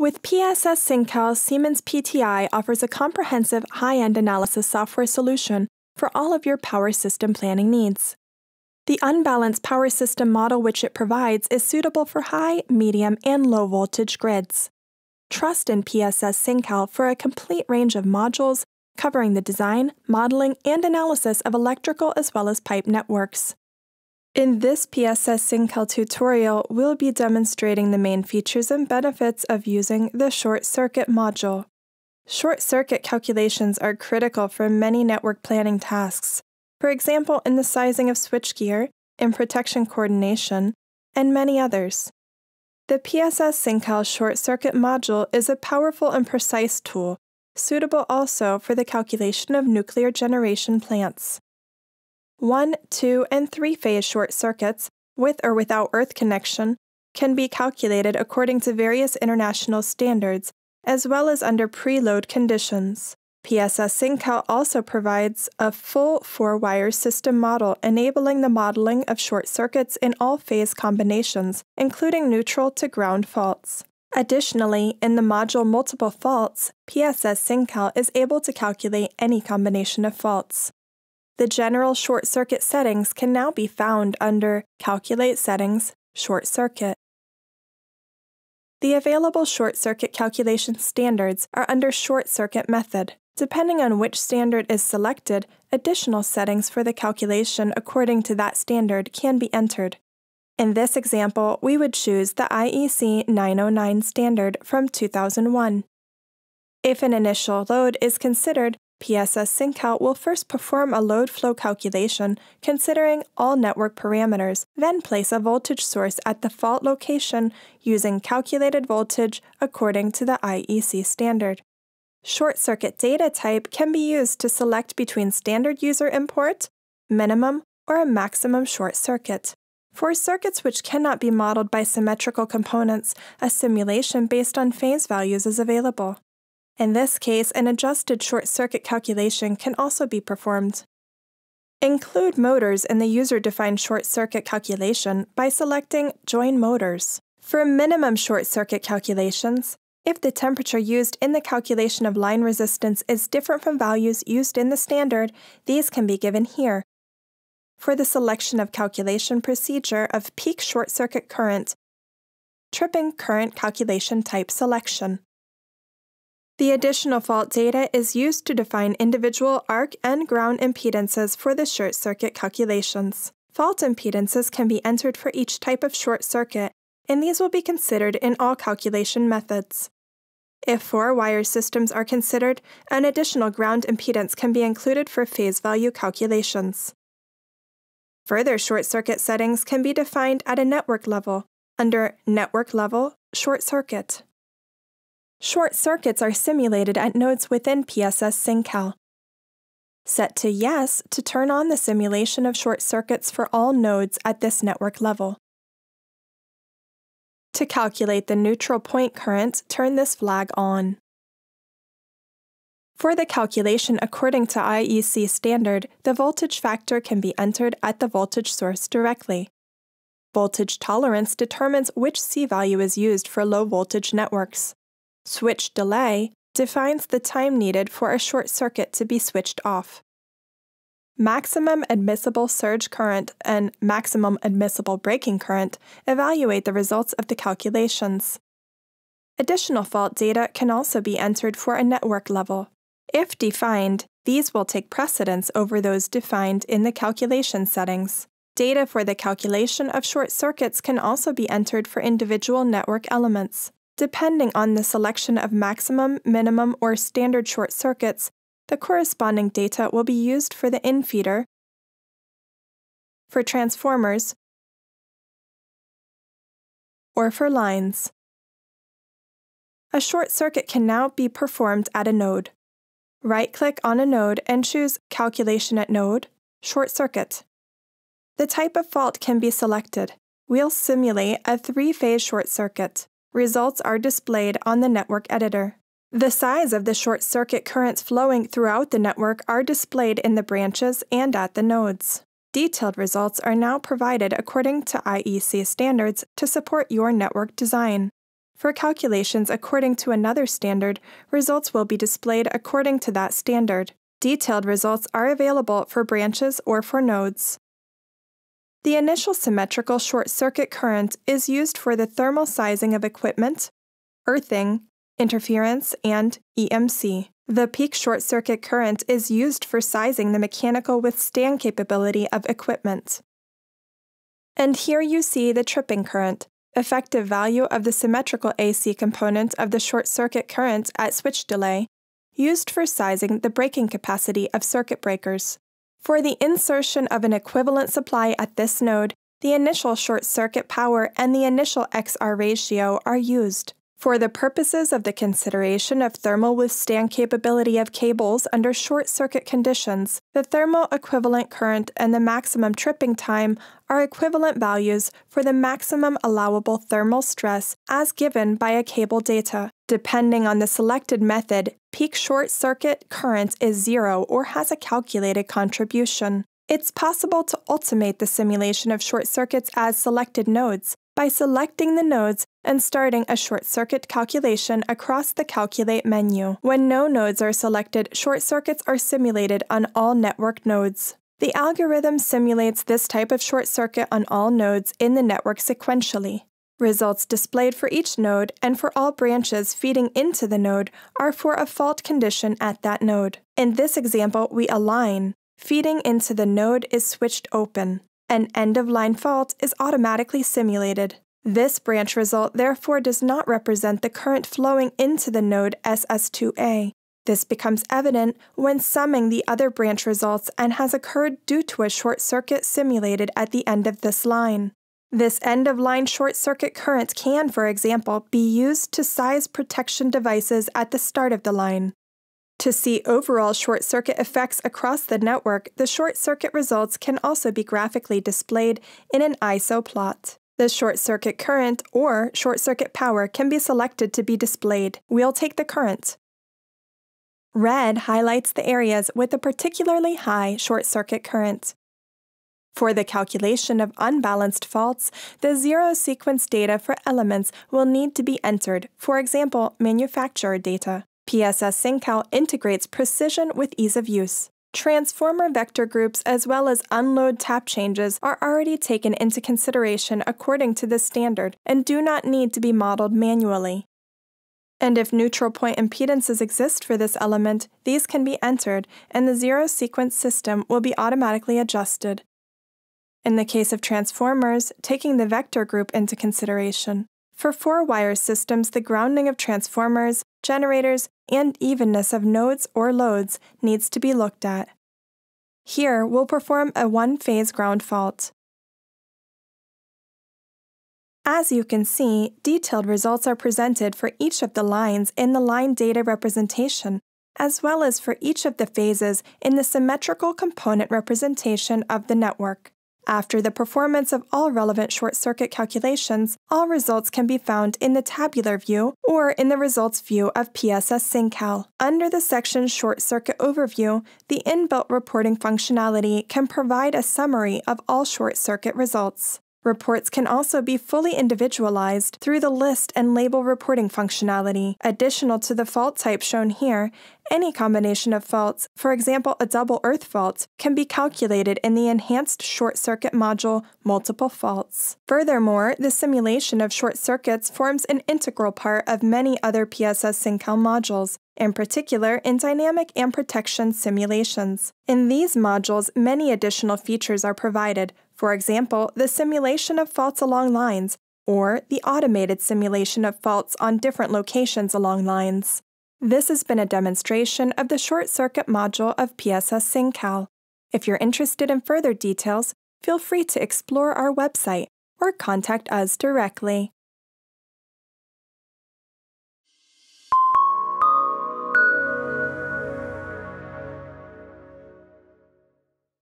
With PSS SINCAL, Siemens PTI offers a comprehensive high end analysis software solution for all of your power system planning needs. The unbalanced power system model which it provides is suitable for high, medium, and low voltage grids. Trust in PSS SINCAL for a complete range of modules covering the design, modeling, and analysis of electrical as well as pipe networks. In this PSS SINCAL tutorial, we'll be demonstrating the main features and benefits of using the short circuit module. Short circuit calculations are critical for many network planning tasks, for example, in the sizing of switchgear, in protection coordination, and many others. The PSS SINCAL short circuit module is a powerful and precise tool, suitable also for the calculation of nuclear generation plants. 1, 2, and 3 phase short circuits, with or without earth connection, can be calculated according to various international standards, as well as under preload conditions. PSS SINCAL also provides a full four wire system model enabling the modeling of short circuits in all phase combinations, including neutral to ground faults. Additionally, in the module multiple faults, PSS SINCAL is able to calculate any combination of faults. The general short circuit settings can now be found under Calculate Settings, Short Circuit. The available short circuit calculation standards are under Short Circuit Method. Depending on which standard is selected, additional settings for the calculation according to that standard can be entered. In this example, we would choose the IEC 909 standard from 2001. If an initial load is considered, PSS SINCAL will first perform a load flow calculation considering all network parameters, then place a voltage source at the fault location using calculated voltage according to the IEC standard. Short circuit data type can be used to select between standard user import, minimum, or a maximum short circuit. For circuits which cannot be modeled by symmetrical components, a simulation based on phase values is available. In this case, an adjusted short circuit calculation can also be performed. Include motors in the user-defined short circuit calculation by selecting Join Motors. For minimum short circuit calculations, if the temperature used in the calculation of line resistance is different from values used in the standard, these can be given here. For the selection of calculation procedure of peak short circuit current, tripping current calculation type selection. The additional fault data is used to define individual arc and ground impedances for the short circuit calculations. Fault impedances can be entered for each type of short circuit, and these will be considered in all calculation methods. If four wire systems are considered, an additional ground impedance can be included for phase value calculations. Further short circuit settings can be defined at a network level under Network Level Short Circuit. Short circuits are simulated at nodes within PSS SINCAL. Set to Yes to turn on the simulation of short circuits for all nodes at this network level. To calculate the neutral point current, turn this flag on. For the calculation according to IEC standard, the voltage factor can be entered at the voltage source directly. Voltage tolerance determines which C value is used for low voltage networks. Switch delay defines the time needed for a short circuit to be switched off. Maximum admissible surge current and maximum admissible breaking current evaluate the results of the calculations. Additional fault data can also be entered for a network level. If defined, these will take precedence over those defined in the calculation settings. Data for the calculation of short circuits can also be entered for individual network elements. Depending on the selection of maximum, minimum, or standard short circuits, the corresponding data will be used for the infeeder, for transformers, or for lines. A short circuit can now be performed at a node. Right-click on a node and choose Calculation at Node, Short Circuit. The type of fault can be selected. We'll simulate a three-phase short circuit. Results are displayed on the network editor. The size of the short circuit currents flowing throughout the network are displayed in the branches and at the nodes. Detailed results are now provided according to IEC standards to support your network design. For calculations according to another standard, results will be displayed according to that standard. Detailed results are available for branches or for nodes. The initial symmetrical short circuit current is used for the thermal sizing of equipment, earthing, interference, and EMC. The peak short circuit current is used for sizing the mechanical withstand capability of equipment. And here you see the tripping current, effective value of the symmetrical AC component of the short circuit current at switch delay, used for sizing the breaking capacity of circuit breakers. For the insertion of an equivalent supply at this node, the initial short circuit power and the initial XR ratio are used. For the purposes of the consideration of thermal withstand capability of cables under short circuit conditions, the thermal equivalent current and the maximum tripping time are equivalent values for the maximum allowable thermal stress as given by a cable data. Depending on the selected method, peak short circuit current is zero or has a calculated contribution. It's possible to ultimate the simulation of short circuits as selected nodes, by selecting the nodes and starting a short circuit calculation across the Calculate menu. When no nodes are selected, short circuits are simulated on all network nodes. The algorithm simulates this type of short circuit on all nodes in the network sequentially. Results displayed for each node and for all branches feeding into the node are for a fault condition at that node. In this example, we align. Feeding into the node is switched open. An end of line fault is automatically simulated. This branch result therefore does not represent the current flowing into the node SS2A. This becomes evident when summing the other branch results and has occurred due to a short circuit simulated at the end of this line. This end of line short circuit current can, for example, be used to size protection devices at the start of the line. To see overall short circuit effects across the network, the short circuit results can also be graphically displayed in an ISO plot. The short circuit current or short circuit power can be selected to be displayed. We'll take the current. Red highlights the areas with a particularly high short circuit current. For the calculation of unbalanced faults, the zero sequence data for elements will need to be entered, for example, manufacturer data. PSS SINCAL integrates precision with ease of use. Transformer vector groups as well as unload tap changes are already taken into consideration according to this standard and do not need to be modeled manually. And if neutral point impedances exist for this element, these can be entered and the zero sequence system will be automatically adjusted. In the case of transformers, taking the vector group into consideration. For four wire systems, the grounding of transformers, generators, and evenness of nodes or loads needs to be looked at. Here, we'll perform a one-phase ground fault. As you can see, detailed results are presented for each of the lines in the line data representation, as well as for each of the phases in the symmetrical component representation of the network. After the performance of all relevant short circuit calculations, all results can be found in the tabular view or in the results view of PSS SINCAL. Under the section Short Circuit Overview, the inbuilt reporting functionality can provide a summary of all short circuit results. Reports can also be fully individualized through the list and label reporting functionality. Additional to the fault type shown here, any combination of faults, for example a double earth fault, can be calculated in the Enhanced Short Circuit module Multiple Faults. Furthermore, the simulation of short circuits forms an integral part of many other PSS SINCAL modules, in particular in dynamic and protection simulations. In these modules, many additional features are provided, for example, the simulation of faults along lines, or the automated simulation of faults on different locations along lines. This has been a demonstration of the short circuit module of PSS SINCAL. If you're interested in further details, feel free to explore our website or contact us directly.